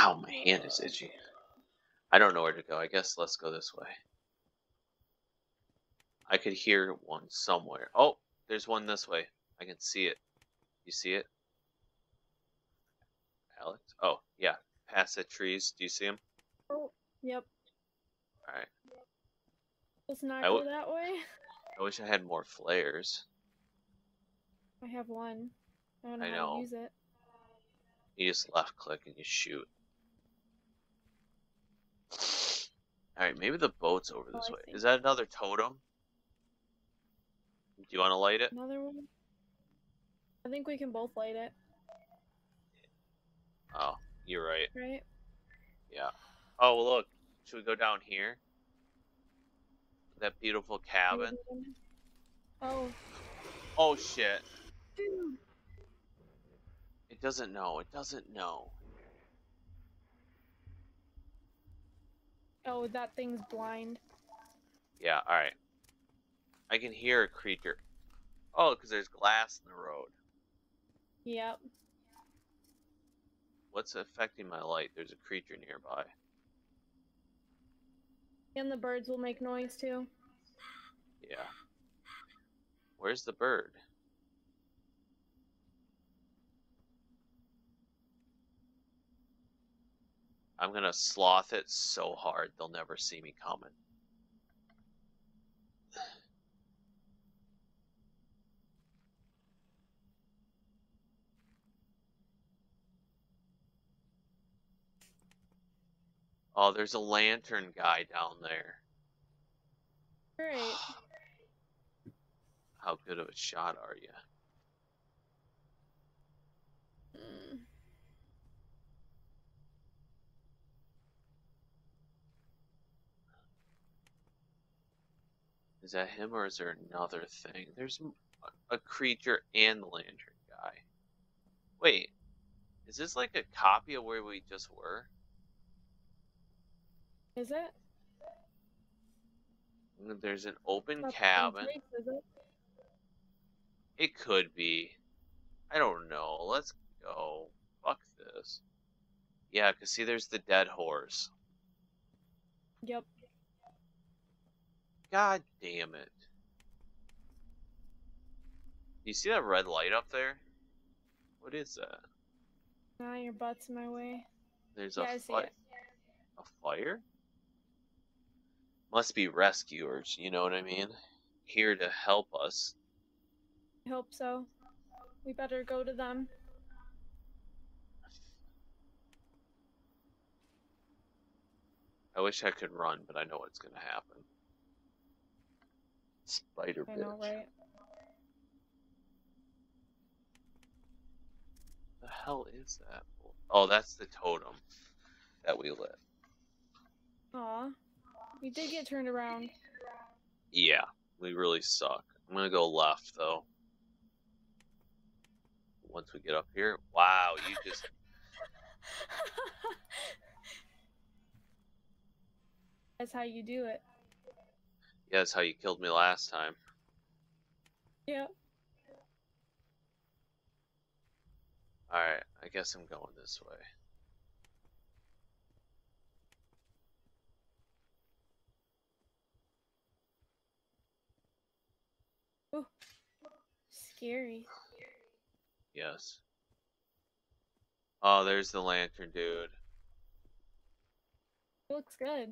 Ow, my hand is itchy. I don't know where to go. I guess let's go this way. I could hear one somewhere. Oh, there's one this way. I can see it. You see it? Alex? Oh, yeah. Past the trees. Do you see him? Oh, yep. Alright. Let's not go that way. I wish I had more flares. I have one. I don't know I how know. to use it. You just left click and you shoot. Alright, maybe the boat's over oh, this Oh, way. Is that another totem? Do you want to light it? Another one? I think we can both light it, Oh, you're right. right? Yeah. Oh, well, look. Should we go down here? That beautiful cabin. Oh, Oh, shit. dude. It doesn't know. It doesn't know. Oh, that thing's blind. Yeah, alright. I can hear a creature. Oh, because there's glass in the road. Yep. What's affecting my light? There's a creature nearby. And the birds will make noise too. Yeah. Where's the bird? I'm gonna sloth it so hard they'll never see me coming. Oh, there's a lantern guy down there. Great. How good of a shot are you? Mm. Is that him or is there another thing? There's a creature and the lantern guy. Wait, is this like a copy of where we just were? Is it? Mm, There's an open same cabin. place, it? It could be. I don't know. Let's go. Fuck this. Yeah, cause see, there's the dead horse. Yep. God damn it. You see that red light up there? What is that? Now your butt's in my way. There's Yeah, a I see fi- it. a fire? Must be rescuers, you know what I mean? Here to help us. I hope so. We better go to them. I wish I could run, but I know what's gonna happen. Spider I bitch. know, right? The hell is that? Oh, that's the totem that we lit. Aw. We did get turned around. Yeah, we really suck. I'm gonna go left though. Once we get up here, wow, you just That's how you do it. Yeah, that's how you killed me last time. Yep. All right, I guess I'm going this way. Oh, scary. Yes. Oh, there's the lantern dude. It looks good.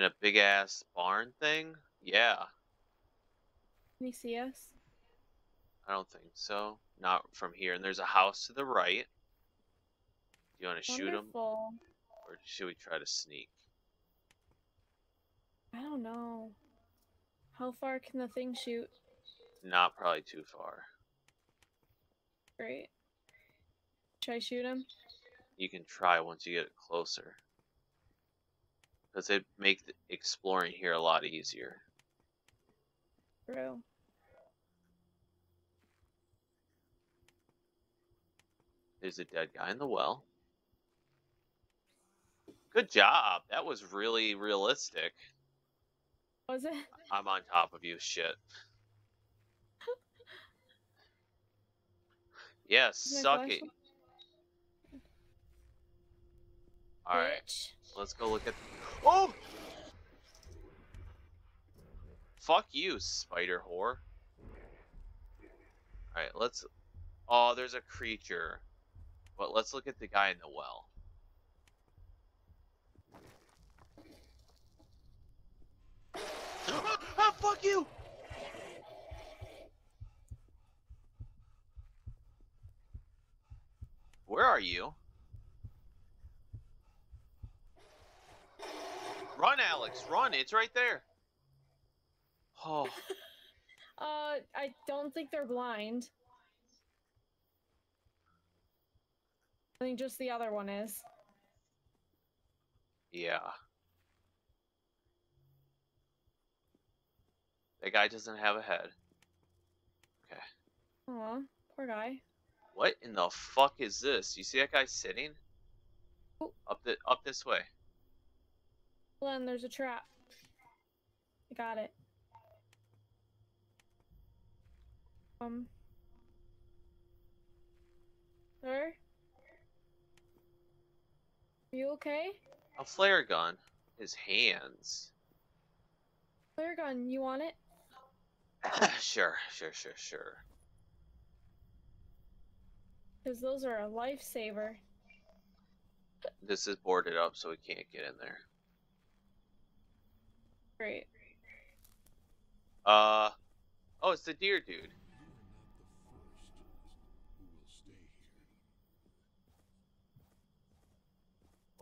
And a big ass barn thing? Yeah. Can you see us? I don't think so. Not from here. And there's a house to the right. Do you want to shoot him? Or should we try to sneak? I don't know. How far can the thing shoot? Not probably too far. Great. Should I shoot him? You can try once you get closer. Because it'd make exploring here a lot easier. True. There's a dead guy in the well. Good job. That was really realistic. Was it? I'm on top of you, shit. Yeah, my suck it. All right, let's go look at. Oh! Fuck you, spider whore. All right, let's. Oh, there's a creature, but let's look at the guy in the well. ah, fuck you! Where are you? Run, Alex, run! It's right there. Oh, Uh, I don't think they're blind. I think just the other one is. yeah. That guy doesn't have a head. Okay. Aw, poor guy. What in the fuck is this? You see that guy sitting? Oh. Up the up this way. Hold on, there's a trap. I got it. Um. Sir? Are you okay? A flare gun. His hands. Flare gun, you want it? sure, sure, sure, sure. Because those are a lifesaver. This is boarded up, so we can't get in there. Great. Uh, oh, it's the deer dude.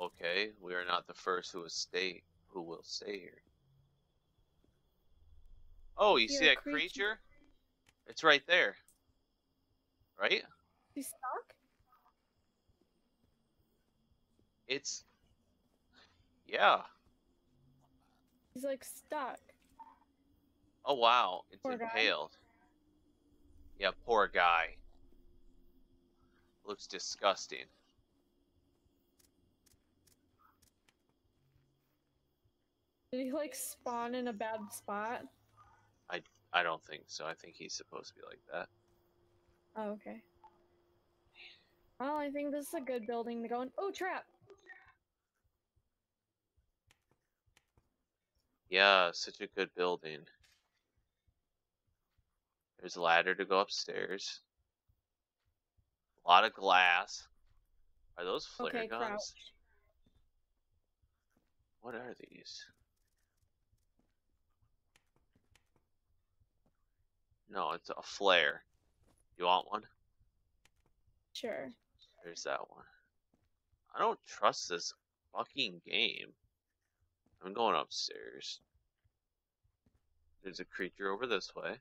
Okay, we are not the first who will stay who will stay here. Oh, you see You're that creature. creature? It's right there. Right? You stuck? It's Yeah. He's like stuck. Oh wow, it's Poor guy. impaled. Yeah, poor guy. Looks disgusting. Did he like spawn in a bad spot? I don't think so. I think he's supposed to be like that. Oh, okay. Well, I think this is a good building to go in. Oh, trap! Yeah, such a good building. There's a ladder to go upstairs. A lot of glass. Are those flare Okay, guns? crouch. What are these? No, it's a flare. You want one? Sure. There's that one. I don't trust this fucking game. I'm going upstairs. There's a creature over this way.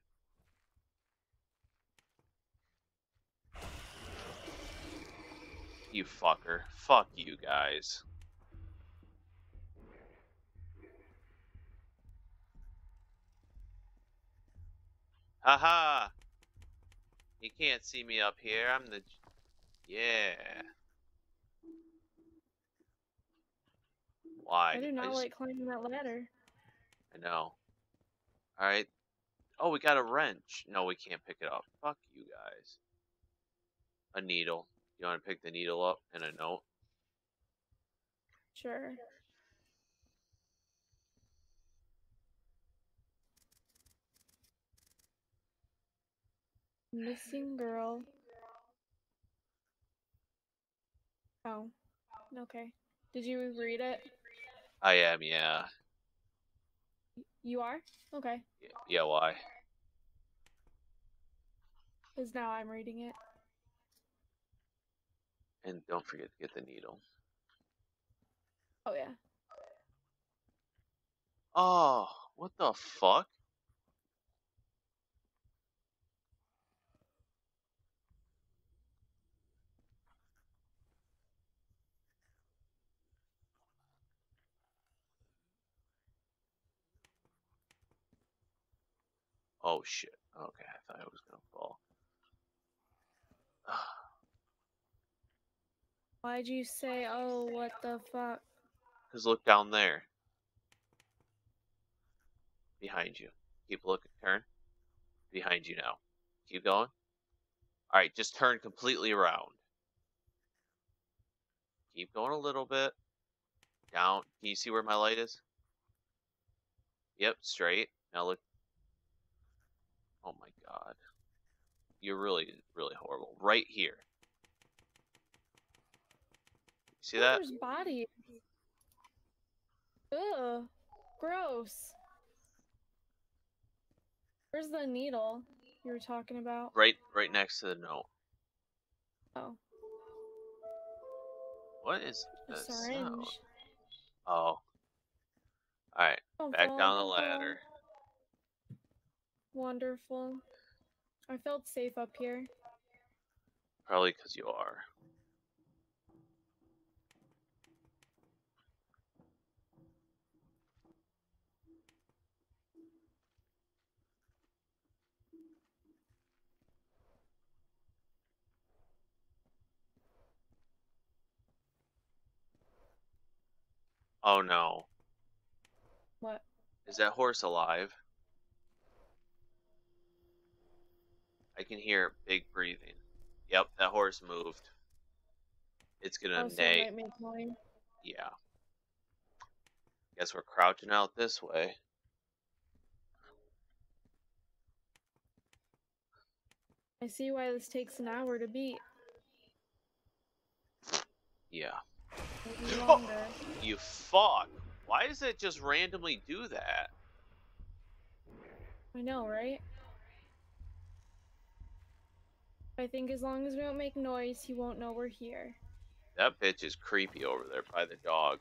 You fucker. Fuck you guys. Haha! You can't see me up here. I'm the. Yeah. Why? I do not just- like climbing that ladder. I know. Alright. Oh, we got a wrench. No, we can't pick it up. Fuck you guys. A needle. You want to pick the needle up and a note? Sure. Missing girl. Oh. Okay. Did you read it? I am, yeah. You are? Okay. Yeah, why? Because now I'm reading it. And don't forget to get the needle. Oh, yeah. Oh, what the fuck? Oh shit. Okay, I thought it was gonna fall. Why'd you say, oh, what the fuck? Cause look down there. Behind you. Keep looking. Turn. Behind you now. Keep going. Alright, just turn completely around. Keep going a little bit. down. Can you see where my light is? Yep, straight. Now look. Oh my god. You're really, really horrible. Right here. See that? There's body. Ugh. Gross. Where's the needle you were talking about? Right, right next to the note. Oh, What is a this? syringe. Oh. Alright, Don't back fall, down the fall. Wonderful. I felt safe up here. Probably because you are. Oh no. What? Is that horse alive? I can hear big breathing. Yep, that horse moved. It's gonna Oh, so it neigh. might. Yeah. Guess we're crouching out this way. I see why this takes an hour to beat. Yeah. You fuck. Why does it just randomly do that? I know, right? I think as long as we don't make noise, he won't know we're here. That bitch is creepy over there by the dog.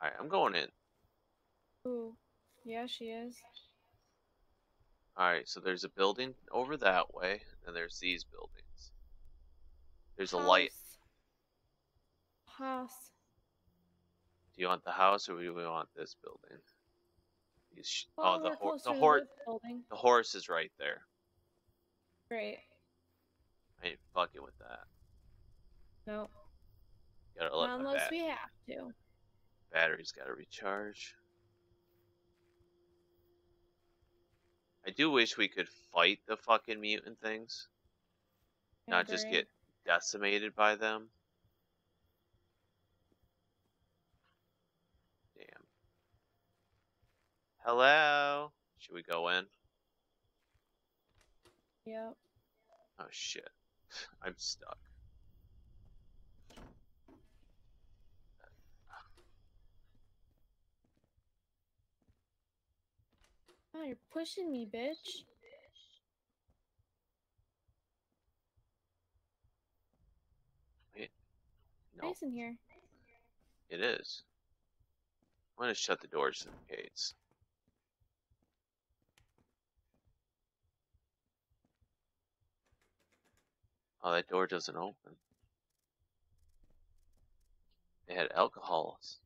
Alright, I'm going in. Ooh. Yeah, she is. Alright, so there's a building over that way, and there's these buildings. There's a light. House. Do you want the house or do we want this building? Well, oh, the, hor- the, building. the horse is right there. Great. I ain't fucking with that. No. Gotta let unless we have to. battery's gotta recharge. I do wish we could fight the fucking mutant things, not just get decimated by them. Damn. Hello? Should we go in? Yep. Oh shit. I'm stuck. Oh, you're pushing me, bitch. No, Nice in here. it is. I'm gonna shut the doors to the gates. Oh, that door doesn't open. They had alcohols.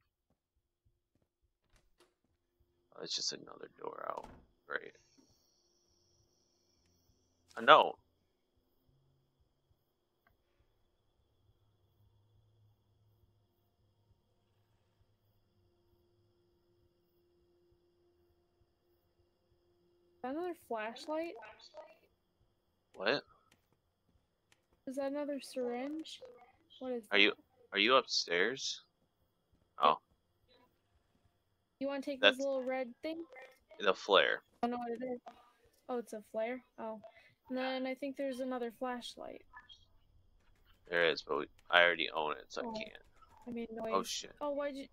Oh, it's just another door out. Great. A note. Another flashlight? What? Is that another syringe? What is Are you are you upstairs? Oh, You want to take That's- this little red thing? the flare. I don't know what it is. Oh, it's a flare? Oh. And then I think there's another flashlight. There is, but we, I already own it, so Oh. I can't. I made noise. Oh shit. Oh, why'd you...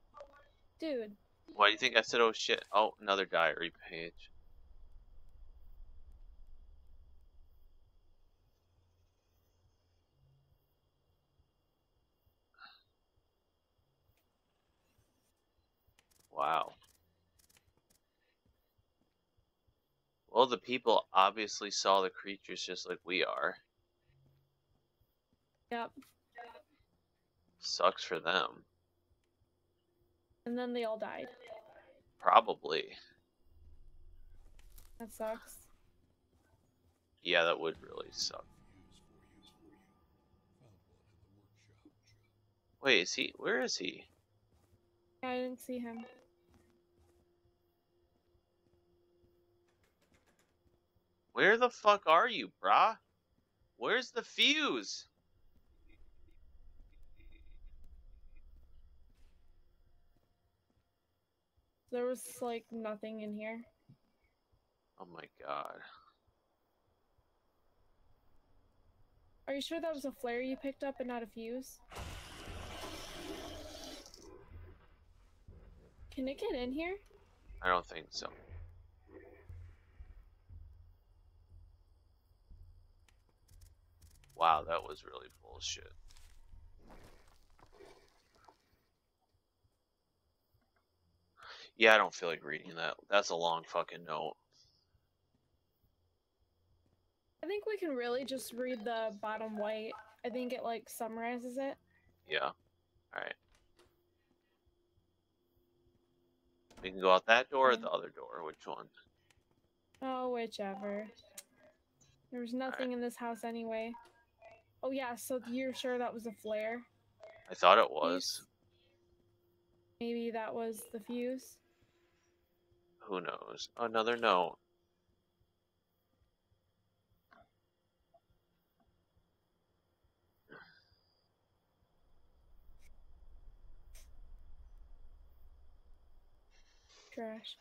Dude. Why do you think I said oh shit? Oh, another diary page. Wow. Well, the people obviously saw the creatures just like we are. Yep. Sucks for them. And then they all died. Probably. That sucks. Yeah, that would really suck. Wait, is he? Where is he? Yeah, I didn't see him. Where the fuck are you, brah? Where's the fuse? There was like nothing in here. Oh my god. Are you sure that was a flare you picked up and not a fuse? Can it get in here? I don't think so. Wow, that was really bullshit. Yeah, I don't feel like reading that. That's a long fucking note. I think we can really just read the bottom white. I think it like summarizes it. Yeah. Alright. We can go out that door or the mm-hmm. other door. Which one? Oh, whichever. There was nothing in this house anyway. Oh yeah, so you're sure that was a flare? I thought it was. Maybe that was the fuse. Who knows? Another note. Trash.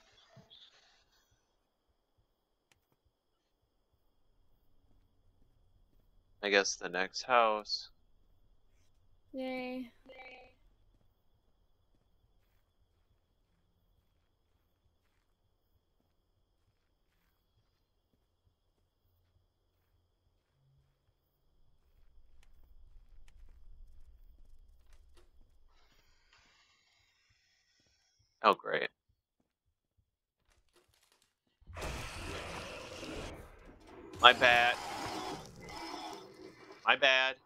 I guess the next house. Yay. Oh, great. My bad. My bad.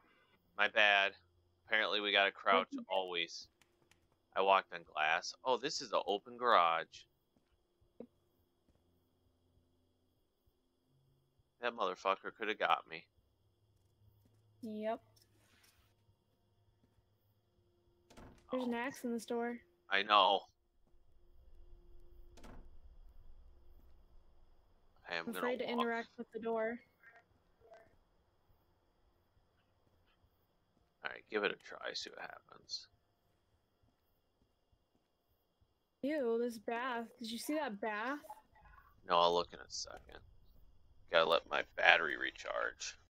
My bad. Apparently, we gotta crouch always. I walked on glass. Oh, this is an open garage. That motherfucker could have got me. Yep. There's Oh, an axe in the store. I know. I am I'm afraid to walk. interact with the door. Alright, give it a try, see what happens. Ew, this bath. Did you see that bath? No, I'll look in a second. Gotta let my battery recharge.